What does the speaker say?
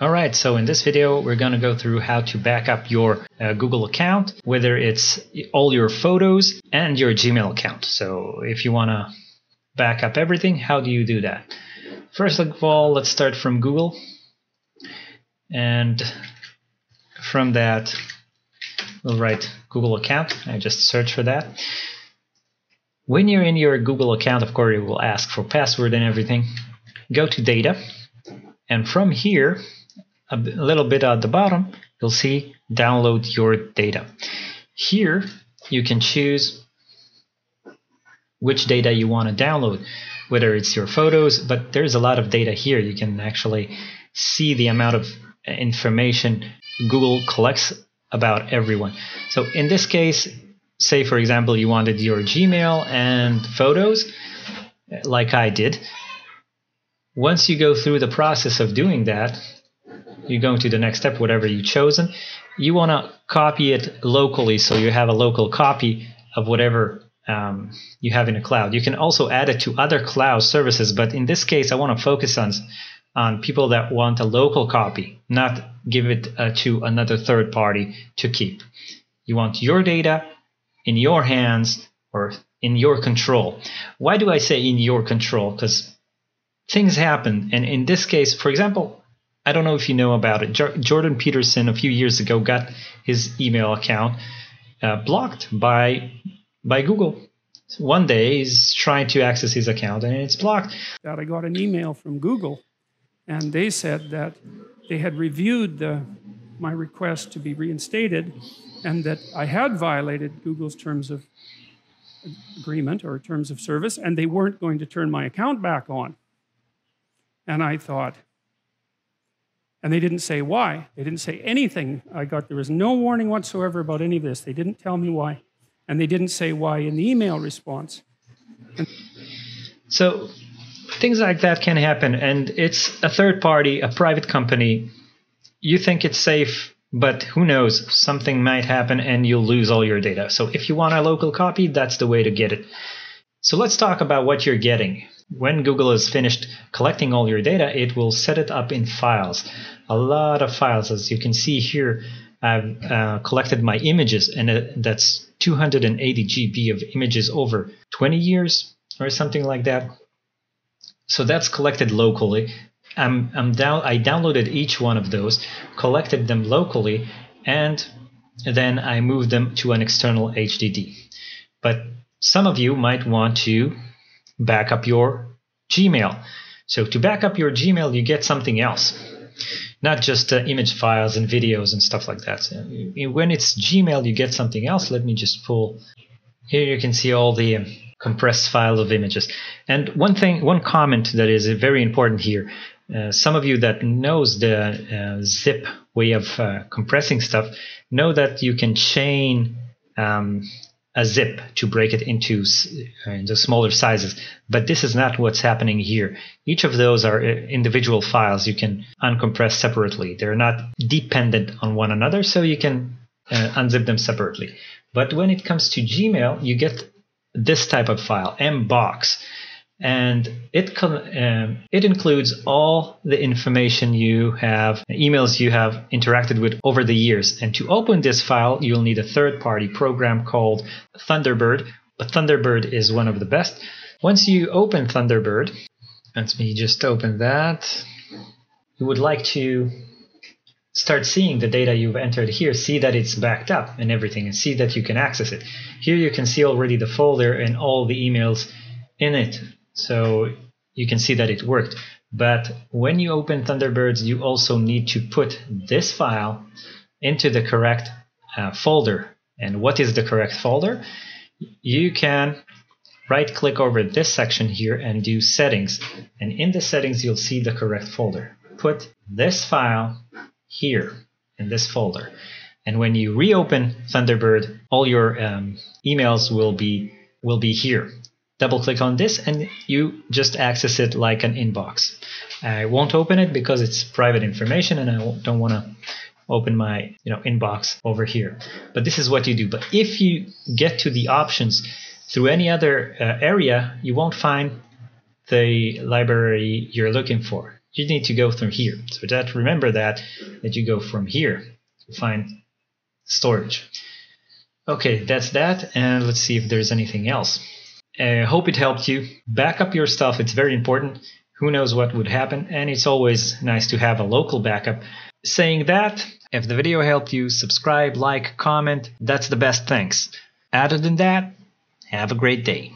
Alright, so in this video we're going to go through how to back up your uh, Google account, whether it's all your photos and your Gmail account. So if you want to back up everything, how do you do that? First of all, let's start from Google. And from that, we'll write Google account. I just search for that. When you're in your Google account, of course, it will ask for password and everything. Go to data. And from here, a little bit at the bottom, you'll see download your data. Here, you can choose which data you want to download, whether it's your photos, but there's a lot of data here. You can actually see the amount of uh, information Google collects about everyone. So in this case, say for example, you wanted your Gmail and photos, uh, like I did. Once you go through the process of doing that, you go to the next step, whatever you've chosen. You want to copy it locally so you have a local copy of whatever um, you have in a cloud. You can also add it to other cloud services, but in this case, I want to focus on on people that want a local copy, not give it uh, to another third party to keep. You want your data in your hands or in your control. Why do I say in your control? Because things happen, and in this case, for example, I don't know if you know about it. Jordan Peterson a few years ago got his email account uh, blocked by by Google. one day he's trying to access his account and it's blocked. That I got an email from Google, and they said that they had reviewed the, my request to be reinstated, and that I had violated Google's terms of agreement or terms of service, and they weren't going to turn my account back on. And I thought, and they didn't say why. They didn't say anything. I got there was no warning whatsoever about any of this. They didn't tell me why. And they didn't say why in the email response. And so things like that can happen and it's a third party, a private company. You think it's safe, but who knows, something might happen and you'll lose all your data. So if you want a local copy, that's the way to get it. So let's talk about what you're getting. When Google is finished collecting all your data, it will set it up in files. A lot of files, as you can see here, I've uh, collected my images, and uh, that's 280 GB of images over 20 years or something like that. So that's collected locally. I'm, I'm down, I downloaded each one of those, collected them locally, and then I moved them to an external HDD. But some of you might want to back up your Gmail. So to back up your Gmail, you get something else, not just uh, image files and videos and stuff like that. So when it's Gmail, you get something else. Let me just pull. Here you can see all the um, compressed file of images. And one thing, one comment that is very important here. Uh, some of you that knows the uh, zip way of uh, compressing stuff know that you can chain um, a zip to break it into, uh, into smaller sizes. But this is not what's happening here. Each of those are uh, individual files you can uncompress separately. They're not dependent on one another, so you can uh, unzip them separately. But when it comes to Gmail, you get this type of file, mbox and it um, it includes all the information you have, emails you have interacted with over the years. And to open this file, you'll need a third-party program called Thunderbird. But Thunderbird is one of the best. Once you open Thunderbird, let me just open that. You would like to start seeing the data you've entered here, see that it's backed up and everything, and see that you can access it. Here you can see already the folder and all the emails in it. So you can see that it worked. But when you open Thunderbirds, you also need to put this file into the correct uh, folder. And what is the correct folder? You can right click over this section here and do settings. And in the settings, you'll see the correct folder. Put this file here in this folder. And when you reopen Thunderbird, all your um, emails will be will be here double click on this and you just access it like an inbox. I won't open it because it's private information and I don't want to open my you know inbox over here. But this is what you do. But if you get to the options through any other uh, area, you won't find the library you're looking for. you need to go through here. So that remember that that you go from here to find storage. Okay, that's that, and let's see if there's anything else. I uh, hope it helped you. Back up your stuff, it's very important. Who knows what would happen, and it's always nice to have a local backup. Saying that, if the video helped you, subscribe, like, comment, that's the best thanks. Other than that, have a great day.